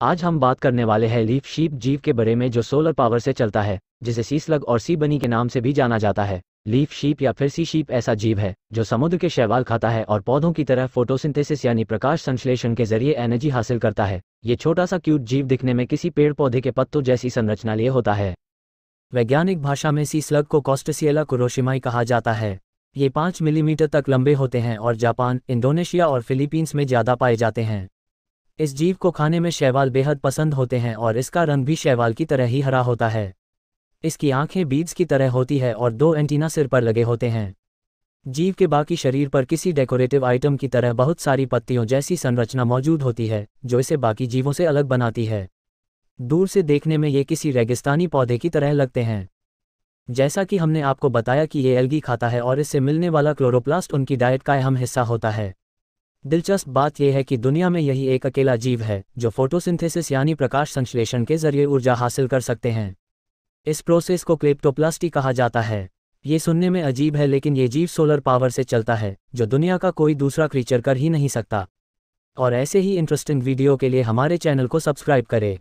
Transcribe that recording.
आज हम बात करने वाले हैं लीफ शीप जीव के बारे में जो सोलर पावर से चलता है, जिसे सी स्लग और सी बनी के नाम से भी जाना जाता है। लीफ शीप या फिर सी शीप ऐसा जीव है, जो समुद्र के शैवाल खाता है और पौधों की तरह फोटोसिंथेसिस यानी प्रकाश संश्लेषण के ज़रिए एनर्जी हासिल करता है। ये छोटा सा क्यूट जीव दिखने में किसी पेड़ पौधे के पत्तों जैसी संरचना लिए होता है। वैज्ञानिक भाषा में सी स्लग को कॉस्टसिएला कुरोशिमाई कहा जाता है। ये पाँच मिलीमीटर तक लंबे होते हैं और जापान, इंडोनेशिया और फिलीपींस में ज़्यादा पाए जाते हैं। इस जीव को खाने में शैवाल बेहद पसंद होते हैं और इसका रंग भी शैवाल की तरह ही हरा होता है। इसकी आँखें बीड्स की तरह होती है और दो एंटीना सिर पर लगे होते हैं। जीव के बाकी शरीर पर किसी डेकोरेटिव आइटम की तरह बहुत सारी पत्तियों जैसी संरचना मौजूद होती है, जो इसे बाकी जीवों से अलग बनाती है। दूर से देखने में ये किसी रेगिस्तानी पौधे की तरह लगते हैं। जैसा कि हमने आपको बताया कि ये एल्गी खाता है और इससे मिलने वाला क्लोरोप्लास्ट उनकी डाइट का अहम हिस्सा होता है। दिलचस्प बात यह है कि दुनिया में यही एक अकेला जीव है, जो फोटोसिंथेसिस यानी प्रकाश संश्लेषण के ज़रिए ऊर्जा हासिल कर सकते हैं। इस प्रोसेस को क्लेप्टोप्लास्टी कहा जाता है। ये सुनने में अजीब है लेकिन ये जीव सोलर पावर से चलता है, जो दुनिया का कोई दूसरा क्रीचर कर ही नहीं सकता। और ऐसे ही इंटरेस्टिंग वीडियो के लिए हमारे चैनल को सब्सक्राइब करें।